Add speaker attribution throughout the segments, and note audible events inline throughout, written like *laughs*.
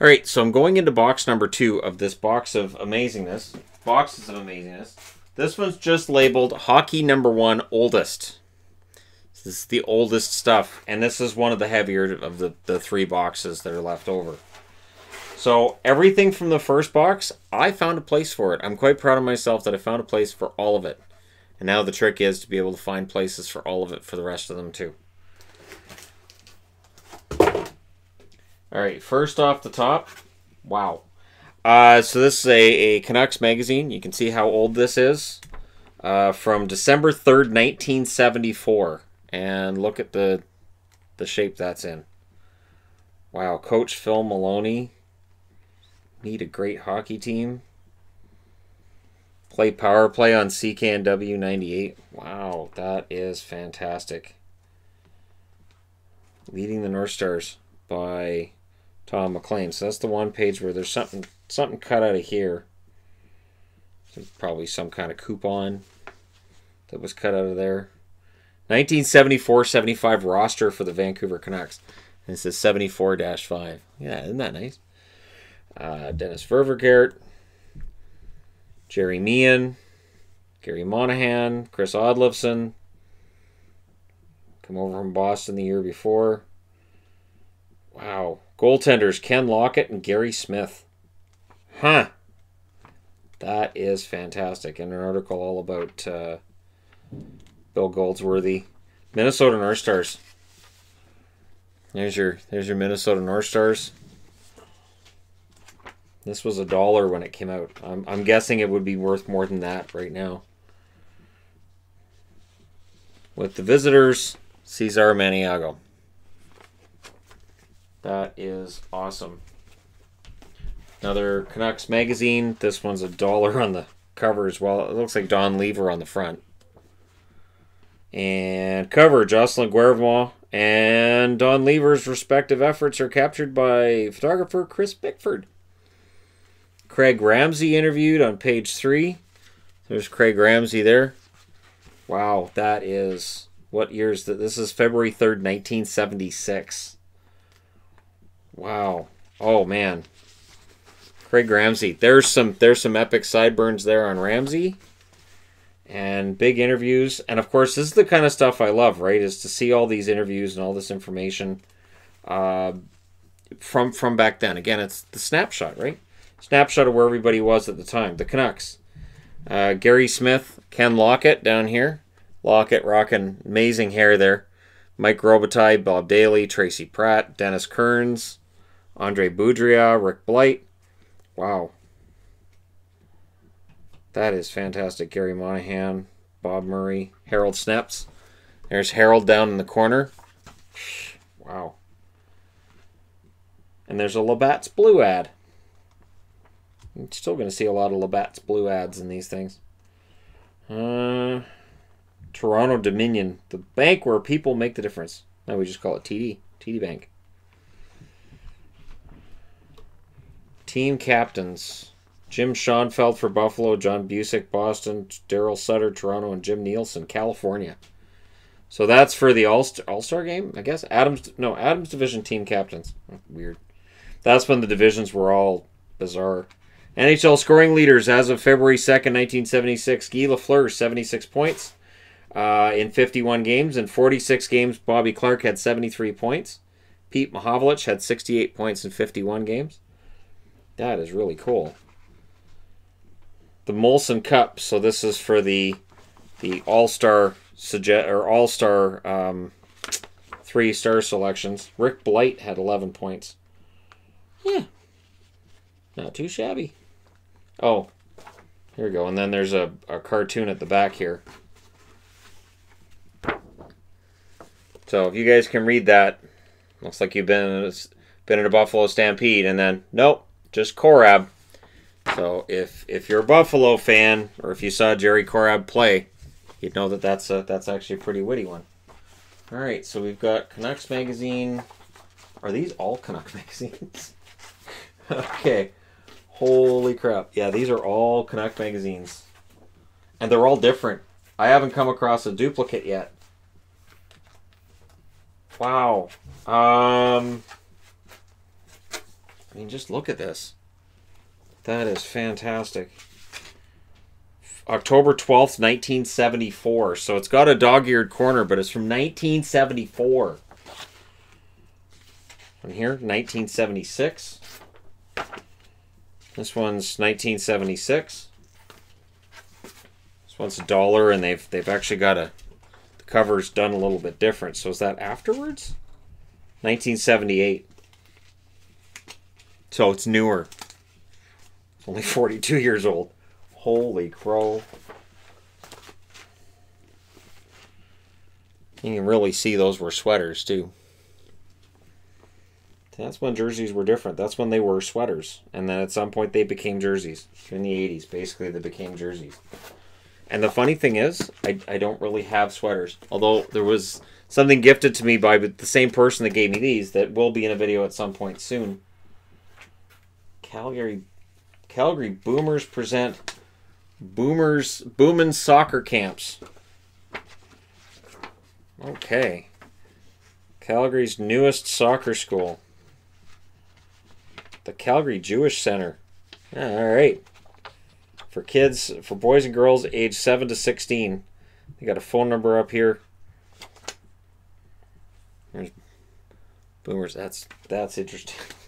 Speaker 1: All right, so I'm going into box number two of this box of amazingness. Boxes of amazingness. This one's just labeled Hockey Number One Oldest. This is the oldest stuff, and this is one of the heavier of the, the three boxes that are left over. So everything from the first box, I found a place for it. I'm quite proud of myself that I found a place for all of it. And now the trick is to be able to find places for all of it for the rest of them too. All right, first off the top, wow. Uh, so this is a, a Canucks magazine. You can see how old this is. Uh, from December 3rd, 1974. And look at the the shape that's in. Wow, Coach Phil Maloney. Need a great hockey team. Play power play on CKNW 98. Wow, that is fantastic. Leading the North Stars by Tom McLean. So that's the one page where there's something something cut out of here. Probably some kind of coupon that was cut out of there. 1974-75 roster for the Vancouver Canucks. And it says 74-5. Yeah, isn't that nice? Uh, Dennis Ververgaert, Gerry Meehan, Garry Monahan, Chris Oddleifson. Come over from Boston the year before. Wow. Goaltenders Ken Lockett and Gary Smith. Huh. That is fantastic. And an article all about uh, Bill Goldsworthy. Minnesota North Stars. There's your there's your Minnesota North Stars. This was a dollar when it came out. I'm, I'm guessing it would be worth more than that right now. With the visitors, Cesar Maniago. That is awesome. Another Canucks magazine. This one's a dollar on the cover as well. It looks like Don Lever on the front. And cover Jocelyn Guevremont and Don Lever's respective efforts are captured by photographer Chris Bickford. Craig Ramsay interviewed on page three. There's Craig Ramsay there. Wow, that is what years that this is February 3rd, 1976. Wow. Oh man. Craig Ramsay. There's some there's some epic sideburns there on Ramsay. And big interviews. And of course, this is the kind of stuff I love, right? Is to see all these interviews and all this information uh, from from back then. Again, it's the snapshot, right? Snapshot of where everybody was at the time. The Canucks. Uh, Gary Smith, Ken Lockett down here. Lockett rocking amazing hair there. Mike Robitaille, Bob Dailey, Tracy Pratt, Dennis Kearns, Andre Boudrias, Rick Blight. Wow. That is fantastic. Garry Monahan, Bob Murray, Harold Snepsts. There's Harold down in the corner. Wow. And there's a Labatt's Blue ad. I'm still going to see a lot of Labatt's Blue ads in these things. Uh, Toronto Dominion, the bank where people make the difference. Now we just call it TD. TD Bank. Team captains. Jim Schoenfeld for Buffalo, John Bucyk, Boston, Darryl Sittler, Toronto, and Jim Neilson, California. So that's for the All Star game, I guess. Adams, no, Adams Division team captains. Weird. That's when the divisions were all bizarre. NHL scoring leaders as of February 2nd, 1976. Guy Lafleur, 76 points uh, in 51 games. In 46 games, Bobby Clark had 73 points. Pete Mahovlich had 68 points in 51 games. That is really cool. The Molson Cup. So this is for the the All Star suggest or All Star um, three star selections. Rick Blight had 11 points. Yeah, not too shabby. Oh, here we go. And then there's a, a cartoon at the back here. So if you guys can read that, looks like you've been been in a Buffalo Stampede, and then nope, just Korab. So if if you're a Buffalo fan, or if you saw Jerry Korab play, you'd know that that's a, that's actually a pretty witty one. All right, so we've got Canucks magazine. Are these all Canucks *laughs* magazines? okay. Holy crap. Yeah, these are all Canuck magazines. And they're all different. I haven't come across a duplicate yet. Wow. Um I mean, just look at this. That is fantastic. October 12th, 1974. So it's got a dog eared corner, but it's from 1974. From here, 1976. This one's 1976. This one's a dollar, and they've they've actually got a the cover's done a little bit different. So is that afterwards? 1978. So it's newer. It's only 42 years old. Holy crow. You can really see those were sweaters too. That's when jerseys were different. That's when they were sweaters. And then at some point they became jerseys. In the 80s, basically, they became jerseys. And the funny thing is, I, I don't really have sweaters. Although there was something gifted to me by the same person that gave me these that will be in a video at some point soon. Calgary Calgary Boomers present Boomers Boomin soccer camps. Okay. Calgary's newest soccer school. The Calgary Jewish Center. all right. For kids, for boys and girls age 7 to 16. They got a phone number up here. There's boomers. That's that's interesting. *laughs*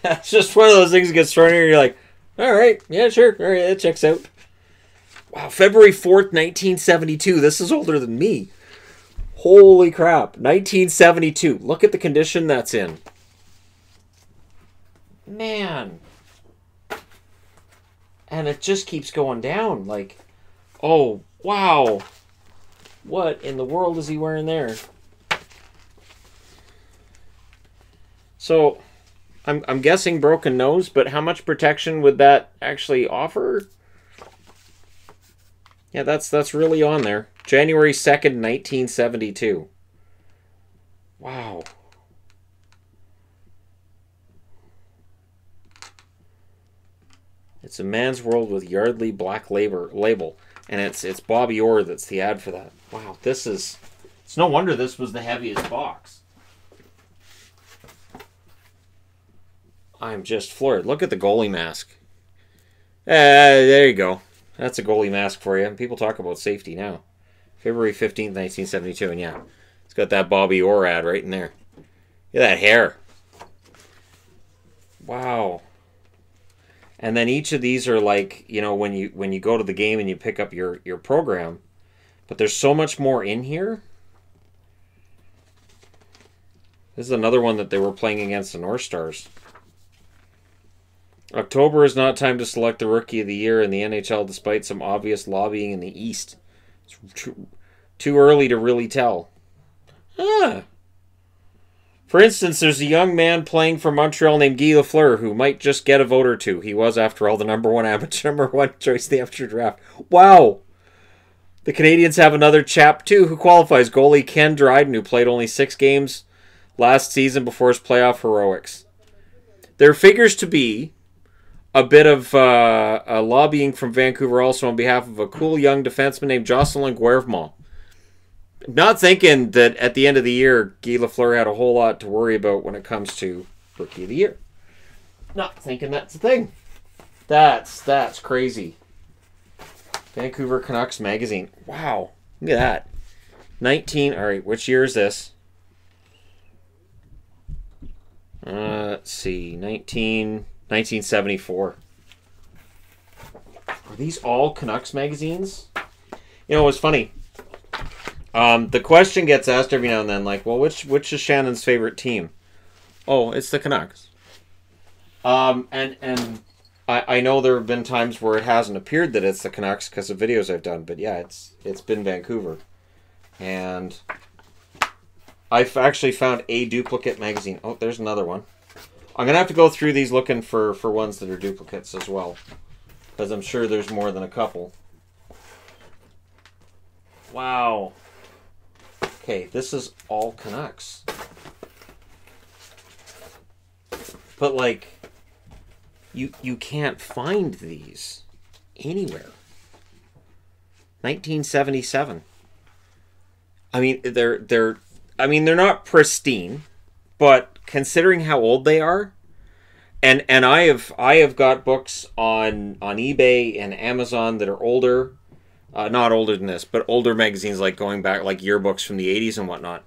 Speaker 1: *laughs* that's just one of those things that gets thrown here. You're like, all right, yeah, sure, all right, that checks out. Wow, February 4th, 1972. This is older than me. Holy crap. 1972. Look at the condition that's in. Man. And it just keeps going down. Like, oh, wow. What in the world is he wearing there? So, I'm, I'm guessing broken nose, but how much protection would that actually offer? Yeah, that's that's really on there. January 2nd, 1972. Wow. It's a man's world with Yardley black labor label, and it's it's Bobby Orr that's the ad for that. Wow, this is. It's no wonder this was the heaviest box. I'm just floored. Look at the goalie mask. Uh, there you go. That's a goalie mask for you. People talk about safety now. February 15th, 1972. And yeah, it's got that Bobby Orr ad right in there. Look at that hair. Wow. And then each of these are like, you know, when you when you go to the game and you pick up your your program, but there's so much more in here. This is another one that they were playing against the North Stars. October is not time to select the rookie of the year in the NHL despite some obvious lobbying in the East. It's too, too early to really tell. Ah. For instance, there's a young man playing for Montreal named Guy Lafleur who might just get a vote or two. He was, after all, the number one *laughs* amateur number one choice in the amateur draft. Wow. The Canadiens have another chap too who qualifies. Goalie Ken Dryden, who played only six games last season before his playoff heroics. There figures to be a bit of uh, lobbying from Vancouver also on behalf of a cool young defenseman named Jocelyn Guevremont. Not thinking that at the end of the year, Guy Lafleur had a whole lot to worry about when it comes to Rookie of the Year. Not thinking that's a thing. That's that's crazy. Vancouver Canucks magazine. Wow, look at that. 19. All right, which year is this? Uh, let's see. 19. 1974. Are these all Canucks magazines? You know, it was funny. Um, the question gets asked every now and then, like, well, which which is Shannon's favorite team? Oh, it's the Canucks. Um, and and I, I know there have been times where it hasn't appeared that it's the Canucks because of videos I've done, but yeah, it's it's been Vancouver, and I've actually found a duplicate magazine. Oh, there's another one. I'm gonna have to go through these looking for for ones that are duplicates as well, because I'm sure there's more than a couple. Wow. Okay, this is all Canucks. But like you you can't find these anywhere. 1977. I mean, they're they're I mean, they're not pristine, but considering how old they are, and and I have I have got books on on eBay and Amazon that are older, uh, not older than this, but older magazines like going back like yearbooks from the 80s and whatnot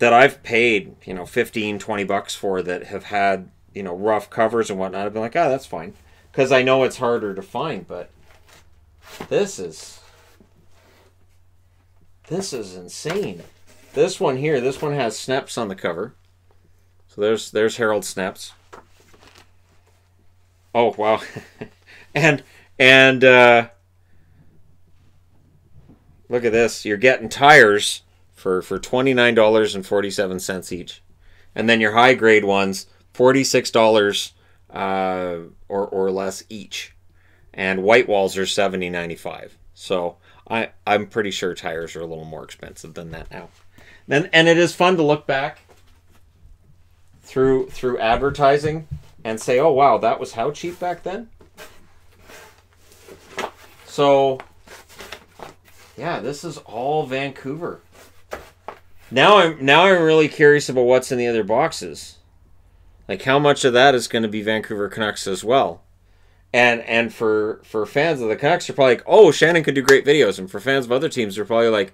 Speaker 1: that I've paid, you know, 15, 20 bucks for that have had, you know, rough covers and whatnot. I've been like, ah, oh, that's fine. Because I know it's harder to find, but this is. This is insane. This one here, this one has Snepsts on the cover. So there's there's Harold Snepsts. Oh wow. *laughs* and and uh look at this. You're getting tires for for twenty nine dollars and forty seven cents each, and then your high grade ones forty six dollars uh, or or less each, and white walls are seventy ninety five. So I I'm pretty sure tires are a little more expensive than that now. And and it is fun to look back through through advertising and say, oh wow, that was how cheap back then. So yeah, this is all Vancouver. Now I'm now I'm really curious about what's in the other boxes. Like how much of that is going to be Vancouver Canucks as well. And and for for fans of the Canucks, they're probably like, oh, Shannon could do great videos. And for fans of other teams, they're probably like,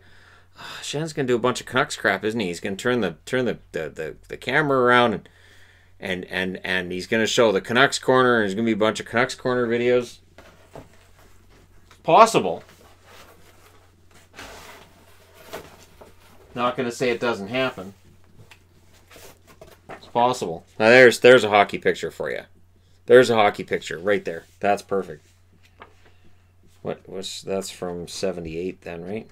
Speaker 1: Shannon's gonna do a bunch of Canucks crap, isn't he? He's gonna turn the turn the the, the, the camera around and and and and he's gonna show the Canucks corner and there's gonna be a bunch of Canucks corner videos. Possible. Not to say it doesn't happen. It's possible. Now there's there's a hockey picture for you. There's a hockey picture right there. That's perfect. What was that's from 78 then, right?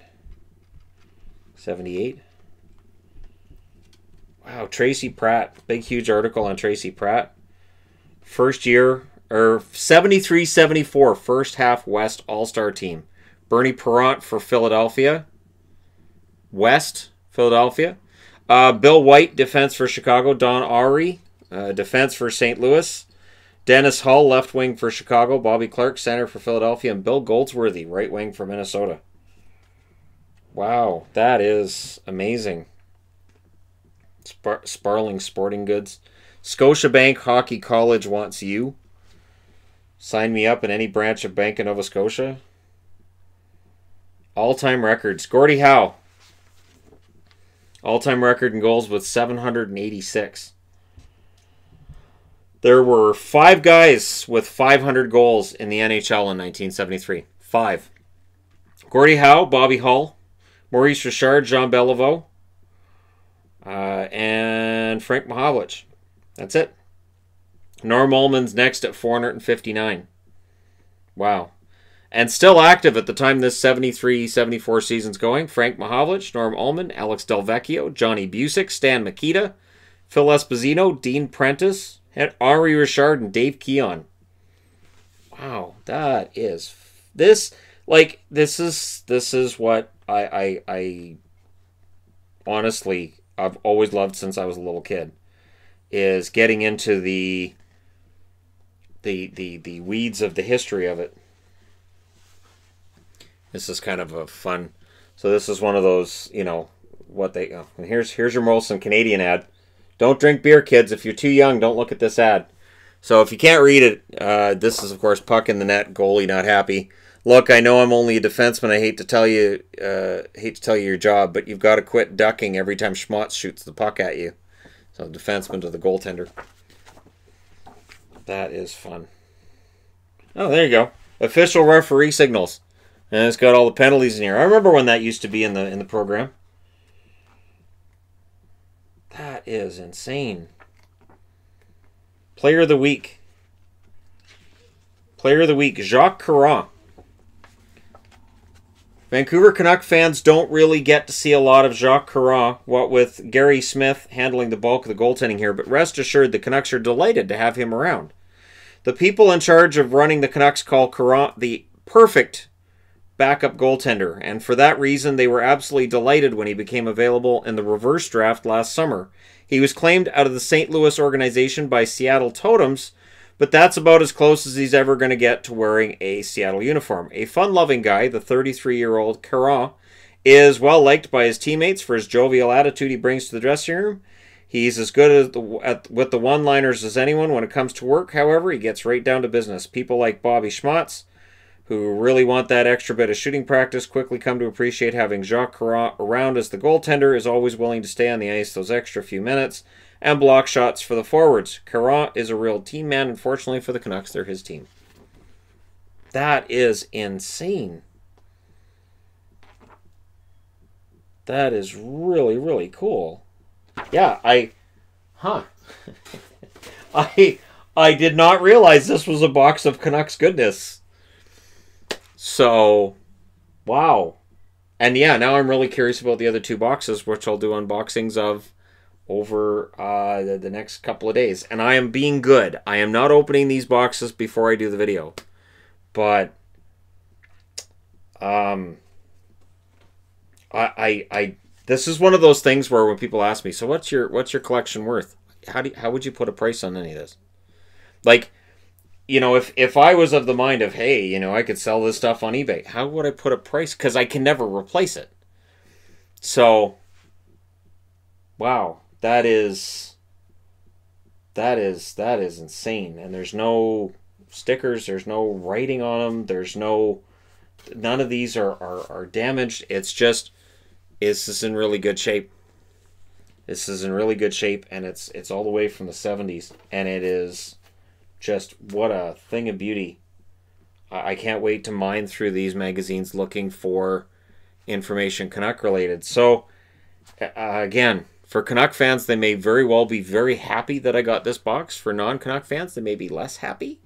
Speaker 1: 78. Wow, Tracy Pratt. Big huge article on Tracy Pratt. First year or 73 74 first half West All-Star team. Bernie Parent for Philadelphia. West Philadelphia. Uh, Bill White, defense for Chicago. Don Awrey, uh, defense for St. Louis. Dennis Hull, left wing for Chicago. Bobby Clark, center for Philadelphia. And Bill Goldsworthy, right wing for Minnesota. Wow, that is amazing. Spar- Sparling Sporting Goods. Scotiabank Hockey College wants you. Sign me up in any branch of Bank of Nova Scotia. All time records. Gordie Howe, all time record in goals with 786. There were five guys with 500 goals in the NHL in 1973. Five. Gordie Howe, Bobby Hull, Maurice Richard, Jean Beliveau, uh, and Frank Mahovlich. That's it. Norm Ullman's next at 459. Wow and still active at the time this 73 74 season's going. Frank Mahovlich, Norm Ullman, Alex Delvecchio, Johnny Bucyk, Stan Mikita, Phil Esposito, Dean Prentice, and Henri Richard, and Dave Keon. Wow, that is this like this is this is what I I, I honestly I've always loved since I was a little kid is getting into the the the the weeds of the history of it this is kind of a fun. So this is one of those, you know, what they. Oh, and here's here's your Molson Canadian ad. Don't drink beer, kids. If you're too young, don't look at this ad. So if you can't read it, uh, this is of course puck in the net, goalie not happy. Look, I know I'm only a defenseman. I hate to tell you, uh, hate to tell you your job, but you've got to quit ducking every time Schmautz shoots the puck at you. So defenseman to the goaltender. That is fun. Oh, there you go. Official referee signals. And it's got all the penalties in here. I remember when that used to be in the in the program. That is insane. Player of the week. Player of the week, Jacques Caron. Vancouver Canuck fans don't really get to see a lot of Jacques Caron, what with Gary Smith handling the bulk of the goaltending here, but rest assured the Canucks are delighted to have him around. The people in charge of running the Canucks call Caron the perfect backup goaltender, and for that reason, they were absolutely delighted when he became available in the reverse draft last summer. He was claimed out of the St. Louis organization by Seattle Totems, but that's about as close as he's ever going to get to wearing a Seattle uniform. A fun loving guy, the 33 year old Caron, is well liked by his teammates for his jovial attitude he brings to the dressing room. He's as good at the, at, with the one-liners as anyone when it comes to work. However, he gets right down to business. People like Bobby Schmautz, who really want that extra bit of shooting practice, quickly come to appreciate having Jacques Caron around as the goaltender is always willing to stay on the ice those extra few minutes and block shots for the forwards. Caron is a real team man. Unfortunately for the Canucks, they're his team. That is insane. That is really, really cool. Yeah, I, huh. *laughs* I, I did not realize this was a box of Canucks goodness. So, wow. And yeah, now I'm really curious about the other two boxes, which I'll do unboxings of over uh, the, the next couple of days. And I am being good. I am not opening these boxes before I do the video. But, um, I, I, I, this is one of those things where when people ask me, so what's your, what's your collection worth? How do you, how would you put a price on any of this? Like, you know, if if I was of the mind of, hey, you know, I could sell this stuff on eBay, how would I put a price? Because I can never replace it. So, wow, that is that is that is insane. And there's no stickers, there's no writing on them, there's no none of these are are, are damaged. It's just this is in really good shape. This is in really good shape, and it's it's all the way from the 70s, and it is just what a thing of beauty. I can't wait to mine through these magazines looking for information Canuck related. So, uh, again, for Canuck fans, they may very well be very happy that I got this box. For non Canuck fans, they may be less happy.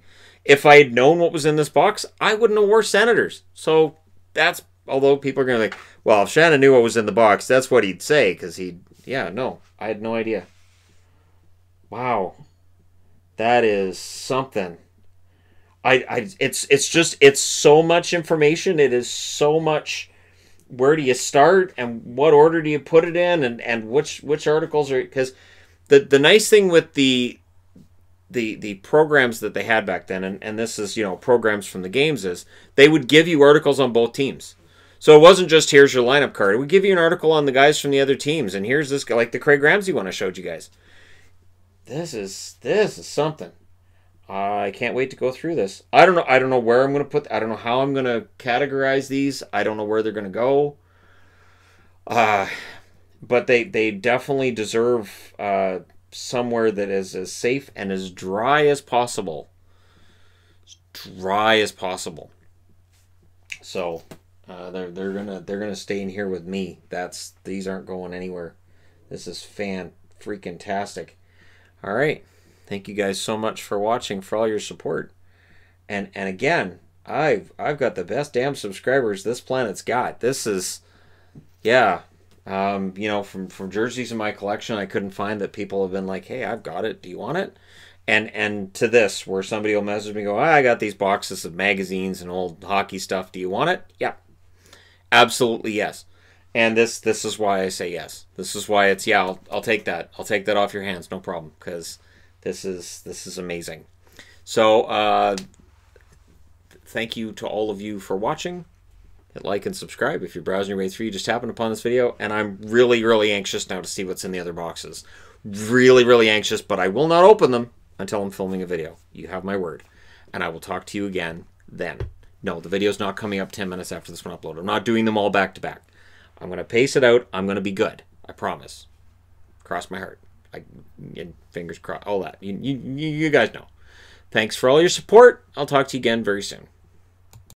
Speaker 1: If I had known what was in this box, I wouldn't have wore Senators. So that's although people are going to think, well, if Shannon knew what was in the box, that's what he'd say because he'd, yeah, no, I had no idea. Wow, that is something. I, I, it's, it's just, it's so much information. It is so much. Where do you start, and what order do you put it in, and and which which articles are because the the nice thing with the the the programs that they had back then, and, and this is you know programs from the games is they would give you articles on both teams. So it wasn't just here's your lineup card. It would give you an article on the guys from the other teams, and here's this guy like the Craig Ramsay one I showed you guys this is this is something. I can't wait to go through this. I don't know. I don't know where I'm going to put. I don't know how I'm going to categorize these. I don't know where they're going to go. Uh, but they they definitely deserve uh, somewhere that is as safe and as dry as possible. As dry as possible. So uh, they're they're gonna they're gonna stay in here with me. That's these aren't going anywhere. This is fan freaking tastic. All right. Thank you guys so much for watching, for all your support. And and again, I've I've got the best damn subscribers this planet's got. This is yeah. Um, you know, from from jerseys in my collection, I couldn't find that people have been like, "Hey, I've got it. Do you want it?" And and to this, where somebody will message me, go, oh, "I got these boxes of magazines and old hockey stuff. Do you want it?" Yeah, absolutely yes. And this this is why I say yes. This is why it's yeah. I'll, I'll take that. I'll take that off your hands, no problem. Because this is this is amazing. So uh, thank you to all of you for watching. Hit like and subscribe if you're browsing your way through. You just happened upon this video, and I'm really really anxious now to see what's in the other boxes. Really really anxious, but I will not open them until I'm filming a video. You have my word, and I will talk to you again then. No, the video's not coming up 10 minutes after this one uploaded. I'm not doing them all back to back. I'm going to pace it out. I'm going to be good. I promise. Cross my heart. I, fingers crossed. All that. You, you, you guys know. Thanks for all your support. I'll talk to you again very soon.